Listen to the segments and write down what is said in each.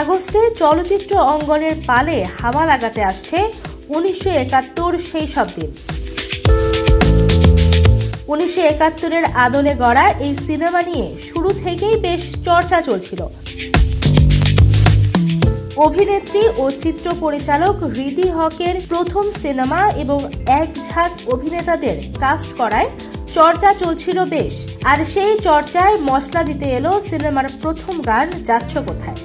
আগস্টে চলচ্চিত্র অঙ্গনের পালে হাওয়া লাগাতে আসছে উনিশশো একাত্তর সেই সব দিন। উনিশশো একাত্তরের আদলে গড়া এই সিনেমা নিয়ে শুরু থেকেই বেশ চর্চা চলছিল। অভিনেত্রী ও চিত্র পরিচালক হৃদি হকের প্রথম সিনেমা এবং এক ঝাঁক অভিনেতাদের কাস্ট করায় চর্চা চলছিল বেশ। আর সেই চর্চায় মশলা দিতে এলো সিনেমার প্রথম গান যাচ্ছ কোথায়?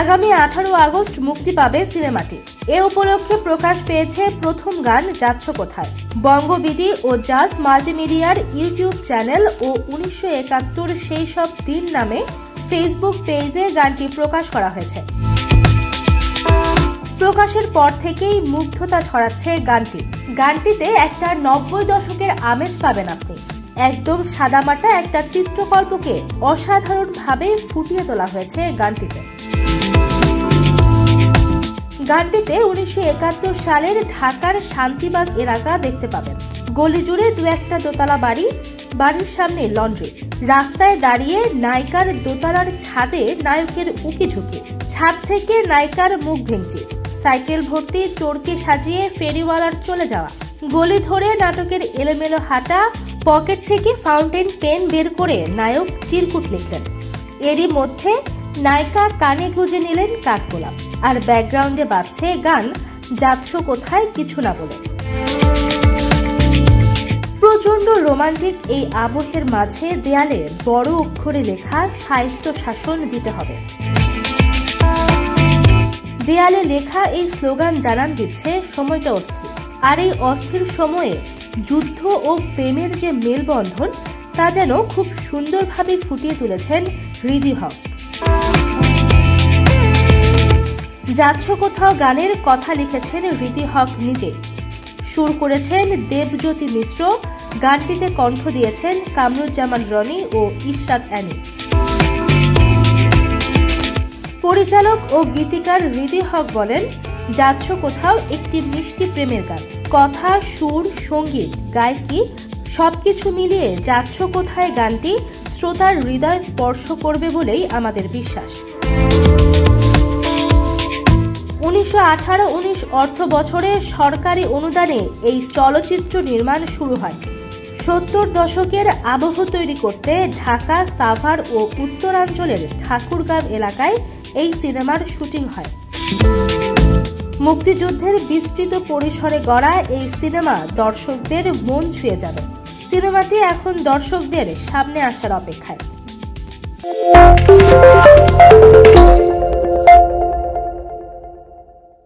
আগামী আঠারো আগস্ট মুক্তি পাবে সিনেমাটি। এ উপলক্ষে প্রকাশ পেয়েছে প্রথম গান যাচ্ছ কোথায়। বঙ্গবিধি ও জাস মাল্টিমিডিয়ার ইউটিউব চ্যানেল ও উনিশশো একাত্তর সেই সব দিন নামে ফেসবুক পেজে গানটি প্রকাশ করা হয়েছে। প্রকাশের পর থেকেই মুগ্ধতা ছড়াচ্ছে গানটি। গানটিতে একটা নব্বই দশকের আমেজ পাবেন আপনি। একদম সাদামাটা একটা চিত্রকল্পকে অসাধারণভাবে ফুটিয়ে তোলা হয়েছে গানটিতে। গানটিতে উনিশশো একাত্তর সালের ঢাকার শান্তিবাগ এলাকা দেখতে পাবেন। গলি জুড়ে দু একটা দোতলা বাড়ি, বাড়ির সামনে লন্ড্রি। রাস্তায় দাঁড়িয়ে নায়িকার দোতলার ছাদে নায়কের উকি ঝুঁকি। ছাদ থেকে নায়িকার মুখ ভেঙচি। সাইকেল ভর্তি, চোরকে সাজিয়ে ফেরিওয়ালার চলে যাওয়া। গলি ধরে নাটকের এলোমেলো হাঁটা, পকেট থেকে ফাউন্টেন পেন বের করে নায়ক চিরকুট লিখলেন। এরই মধ্যে নায়িকা কানে গুজে নিলেন কাঠগোলাপ। আর ব্যাকগ্রাউন্ডে বাজছে গান, যাচ্ছ কোথায় কিছু না বলে। প্রচণ্ড রোমান্টিক এই আবহের মাঝে দেয়ালে বড় অক্ষরে লেখা সাহিত্য শাসন দিতে হবে। দেয়ালে লেখা এই স্লোগান জানান দিচ্ছে, সময়টা অস্থির। আর এই অস্থির সময়ে যুদ্ধ ও প্রেমের যে মেলবন্ধন, তা যেন খুব সুন্দরভাবে ফুটিয়ে তুলেছেন হৃদি হক। যাচ্ছ কোথাও গানের কথা লিখেছেন রীতি হক নিজে। সুর করেছেন দেবজ্যোতি মিশ্র, গানটিতে কণ্ঠ দিয়েছেন কামরুজ্জামান রনি ও ইশরাত অ্যানি পরিচালক ও গীতিকার হৃদি হক বলেন, যাচ্ছ কোথাও একটি মিষ্টি প্রেমের গান। কথা, সুর, সংগীত, গায়কি, সবকিছু মিলিয়ে যাচ্ছ কোথায় গানটি, শ্রোতার হৃদয় স্পর্শ করবে বলেই আমাদের বিশ্বাস। উনিশশো আঠারো, উনিশ অর্থ বছরে সরকারি অনুদানে এই চলচ্চিত্র নির্মাণ শুরু হয়। সত্তর দশকের আবহ তৈরি করতে ঢাকা, সাভার ও উত্তরাঞ্চলের ঠাকুরগাঁও এলাকায় এই সিনেমার শুটিং হয়। মুক্তিযুদ্ধের বিস্তৃত পরিসরে গড়া এই সিনেমা দর্শকদের মন ছুঁয়ে যাবে। সিনেমাটি এখন দর্শকদের সামনে আসার অপেক্ষায়।